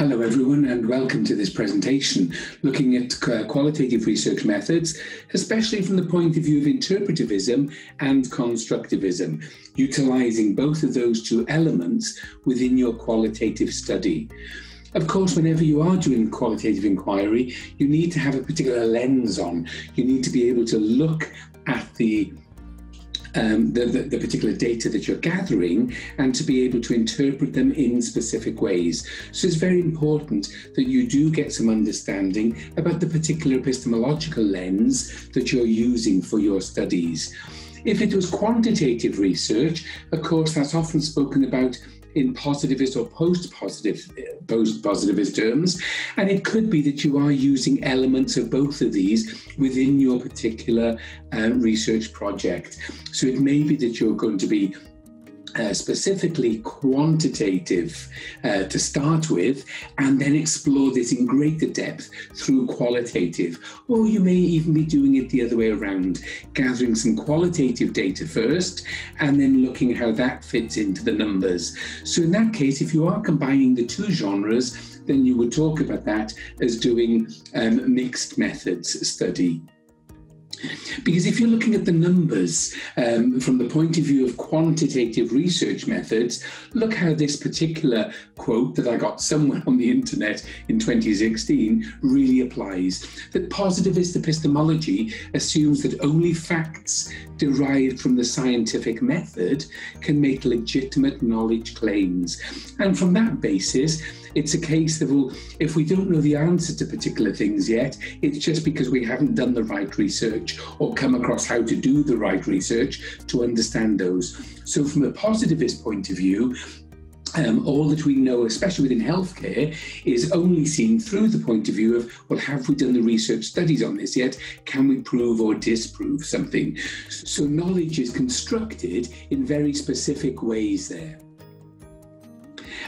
Hello, everyone, and welcome to this presentation looking at uh, qualitative research methods, especially from the point of view of interpretivism and constructivism, utilizing both of those two elements within your qualitative study. Of course, whenever you are doing qualitative inquiry, you need to have a particular lens on. You need to be able to look at the um, the, the, the, particular data that you're gathering and to be able to interpret them in specific ways. So it's very important that you do get some understanding about the particular epistemological lens that you're using for your studies. If it was quantitative research, of course, that's often spoken about in positivist or post-positive post-positivist terms and it could be that you are using elements of both of these within your particular uh, research project. So it may be that you're going to be uh, specifically quantitative uh, to start with, and then explore this in greater depth through qualitative. Or you may even be doing it the other way around, gathering some qualitative data first, and then looking how that fits into the numbers. So, in that case, if you are combining the two genres, then you would talk about that as doing um, mixed methods study. Because if you're looking at the numbers um, from the point of view of quantitative research methods, look how this particular quote that I got somewhere on the internet in 2016 really applies. That positivist epistemology assumes that only facts derived from the scientific method can make legitimate knowledge claims. And from that basis, it's a case of, well, if we don't know the answer to particular things yet, it's just because we haven't done the right research or come across how to do the right research to understand those. So, from a positivist point of view, um, all that we know, especially within healthcare, is only seen through the point of view of, well, have we done the research studies on this yet? Can we prove or disprove something? So, knowledge is constructed in very specific ways there.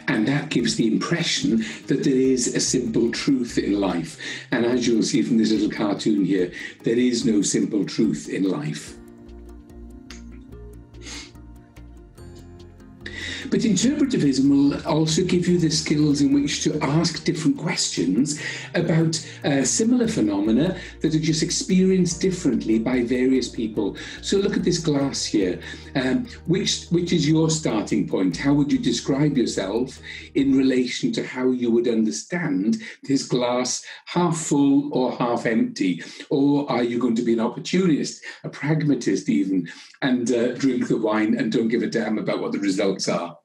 And that gives the impression that there is a simple truth in life. And as you'll see from this little cartoon here, there is no simple truth in life. But interpretivism will also give you the skills in which to ask different questions about uh, similar phenomena that are just experienced differently by various people. So look at this glass here. Um, which, which is your starting point? How would you describe yourself in relation to how you would understand this glass half full or half empty? Or are you going to be an opportunist, a pragmatist even, and uh, drink the wine and don't give a damn about what the results are?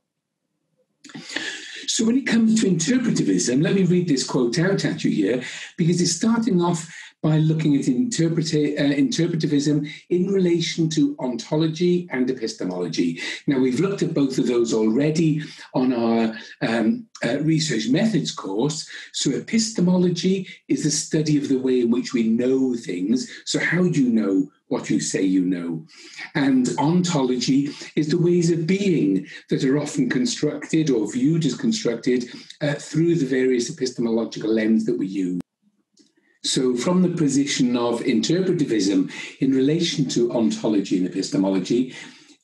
So, when it comes to interpretivism, let me read this quote out at you here because it's starting off by looking at uh, interpretivism in relation to ontology and epistemology. Now, we've looked at both of those already on our um, uh, research methods course. So, epistemology is the study of the way in which we know things. So, how do you know what you say you know. And ontology is the ways of being that are often constructed or viewed as constructed uh, through the various epistemological lens that we use. So, from the position of interpretivism in relation to ontology and epistemology,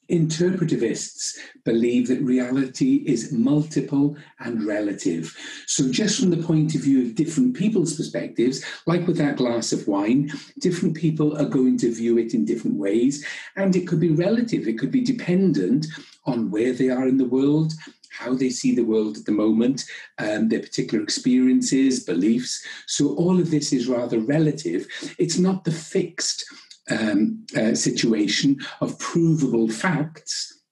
Interpretivists believe that reality is multiple and relative. So, just from the point of view of different people's perspectives, like with that glass of wine, different people are going to view it in different ways. And it could be relative, it could be dependent on where they are in the world, how they see the world at the moment, um, their particular experiences, beliefs. So, all of this is rather relative. It's not the fixed um, uh, situation of provable facts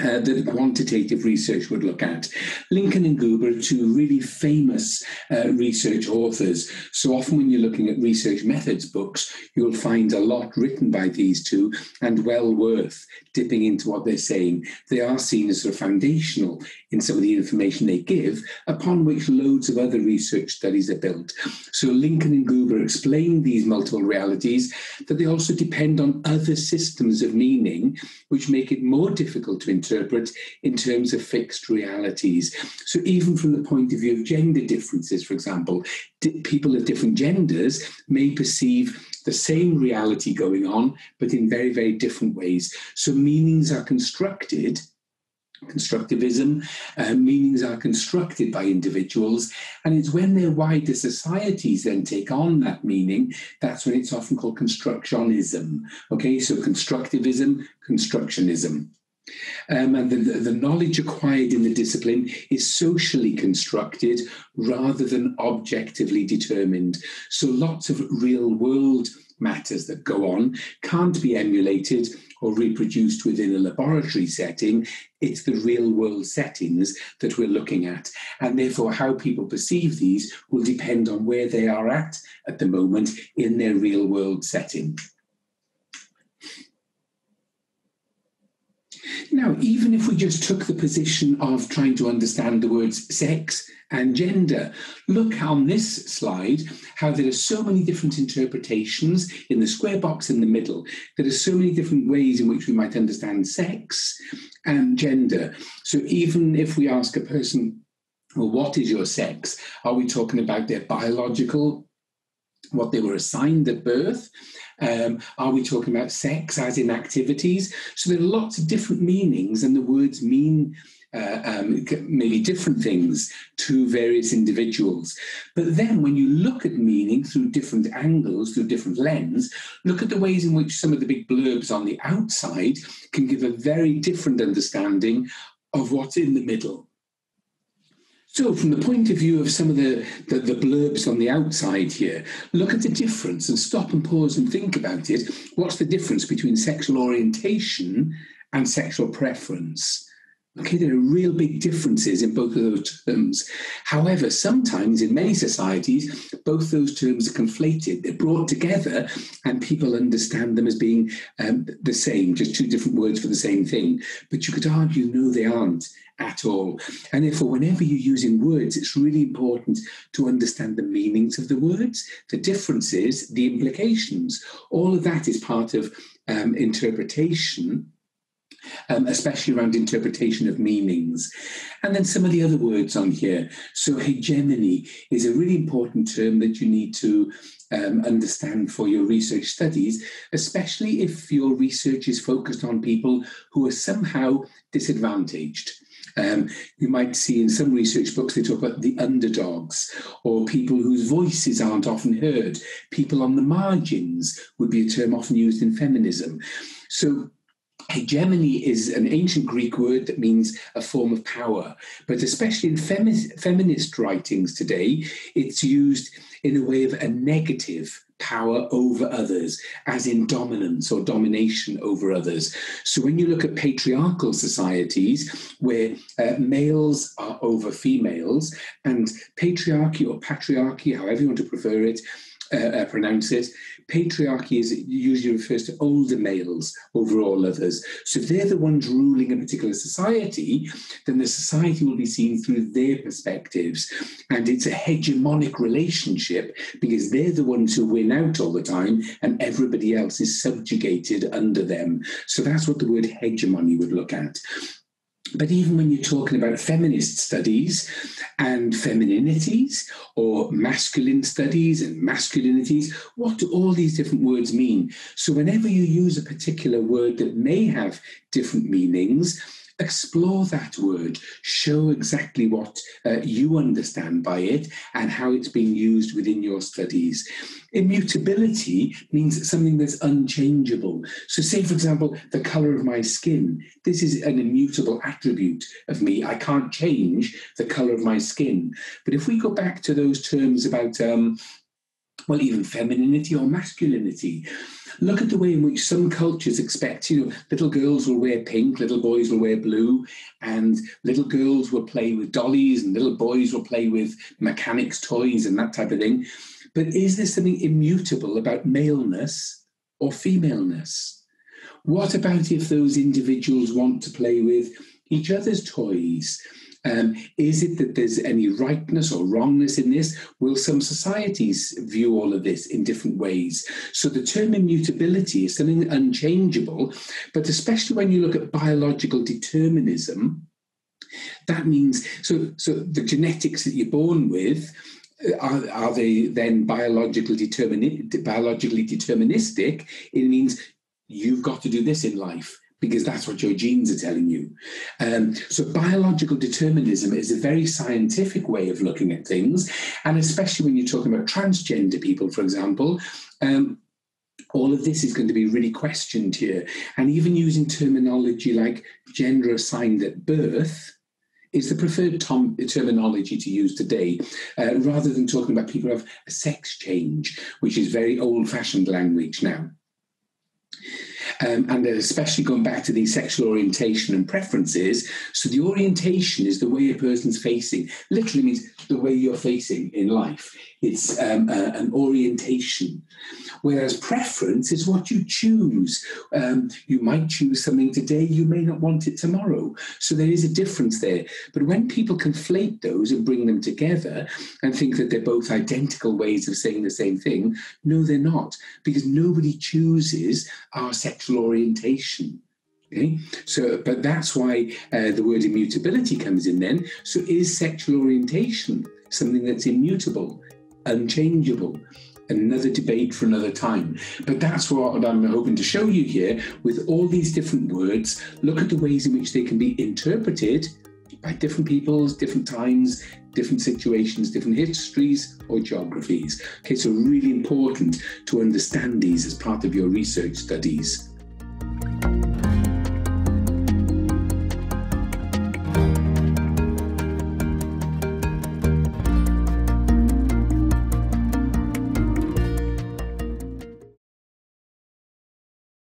uh, that quantitative research would look at. Lincoln and Guba, two really famous uh, research authors. So often, when you're looking at research methods books, you'll find a lot written by these two and well worth dipping into what they're saying. They are seen as sort of foundational in some of the information they give, upon which loads of other research studies are built. So Lincoln and Guba explain these multiple realities, that they also depend on other systems of meaning, which make it more difficult to interpret in terms of fixed realities. So even from the point of view of gender differences, for example, people of different genders may perceive the same reality going on, but in very, very different ways. So meanings are constructed constructivism. Uh, meanings are constructed by individuals, and it's when their wider societies then take on that meaning that's when it's often called constructionism. Okay, so constructivism, constructionism. Um, and the, the knowledge acquired in the discipline is socially constructed rather than objectively determined. So lots of real world matters that go on can't be emulated or reproduced within a laboratory setting. It's the real world settings that we're looking at. And therefore, how people perceive these will depend on where they are at at the moment in their real world setting. Now, even if we just took the position of trying to understand the words sex and gender, look on this slide how there are so many different interpretations in the square box in the middle. There are so many different ways in which we might understand sex and gender. So even if we ask a person, well, what is your sex? Are we talking about their biological, what they were assigned at birth? Um, are we talking about sex as in activities? So there are lots of different meanings, and the words mean uh, um, maybe different things to various individuals. But then when you look at meaning through different angles, through different lens, look at the ways in which some of the big blurbs on the outside can give a very different understanding of what's in the middle. So, from the point of view of some of the, the, the, blurbs on the outside here, look at the difference and stop and pause and think about it. What's the difference between sexual orientation and sexual preference? Okay, there are real big differences in both of those terms. However, sometimes in many societies, both those terms are conflated. They're brought together and people understand them as being um, the same, just two different words for the same thing. But you could argue, no, they aren't at all. And therefore, whenever you're using words, it's really important to understand the meanings of the words, the differences, the implications. All of that is part of um, interpretation. Um, especially around interpretation of meanings. And then some of the other words on here. So, hegemony is a really important term that you need to um, understand for your research studies, especially if your research is focused on people who are somehow disadvantaged. Um, you might see in some research books they talk about the underdogs or people whose voices aren't often heard. People on the margins would be a term often used in feminism. So hegemony is an ancient Greek word that means a form of power, but especially in femi- feminist writings today, it's used in a way of a negative power over others, as in dominance or domination over others. So when you look at patriarchal societies where uh, males are over females, and patriarchy or patriarchy, however you want to prefer it, uh, uh, pronounce it. Patriarchy is usually refers to older males over all others. So if they're the ones ruling a particular society, then the society will be seen through their perspectives. And it's a hegemonic relationship because they're the ones who win out all the time and everybody else is subjugated under them. So that's what the word hegemony would look at. But even when you're talking about feminist studies and femininities or masculine studies and masculinities, what do all these different words mean? So, whenever you use a particular word that may have different meanings, explore that word, show exactly what uh, you understand by it and how it's being used within your studies. Immutability means something that's unchangeable. So, say, for example, the color of my skin. This is an immutable attribute of me. I can't change the color of my skin. But if we go back to those terms about, um, well, even femininity or masculinity, Look at the way in which some cultures expect, you know, little girls will wear pink, little boys will wear blue, and little girls will play with dollies, and little boys will play with mechanics toys and that type of thing. But is there something immutable about maleness or femaleness? What about if those individuals want to play with each other's toys? Um, is it that there's any rightness or wrongness in this? Will some societies view all of this in different ways? So the term immutability is something unchangeable, but especially when you look at biological determinism, that means so so the genetics that you're born with uh, are, are they then biologically determini- biologically deterministic? It means you've got to do this in life because that's what your genes are telling you. Um, so, biological determinism is a very scientific way of looking at things. And especially when you're talking about transgender people, for example, um, all of this is going to be really questioned here. And even using terminology like gender assigned at birth is the preferred tom- terminology to use today, uh, rather than talking about people who have a sex change, which is very old fashioned language now. Um, and especially going back to the sexual orientation and preferences. So the orientation is the way a person's facing. Literally means the way you're facing in life. It's um, an orientation. Whereas preference is what you choose. Um, you might choose something today, you may not want it tomorrow. So there is a difference there. But when people conflate those and bring them together and think that they're both identical ways of saying the same thing, no, they're not, because nobody chooses our sexual orientation. Okay? So, but that's why uh, the word immutability comes in then. So, is sexual orientation something that's immutable, unchangeable? Another debate for another time. But that's what I'm hoping to show you here with all these different words. Look at the ways in which they can be interpreted by different peoples, different times, different situations, different histories or geographies. Okay, so really important to understand these as part of your research studies.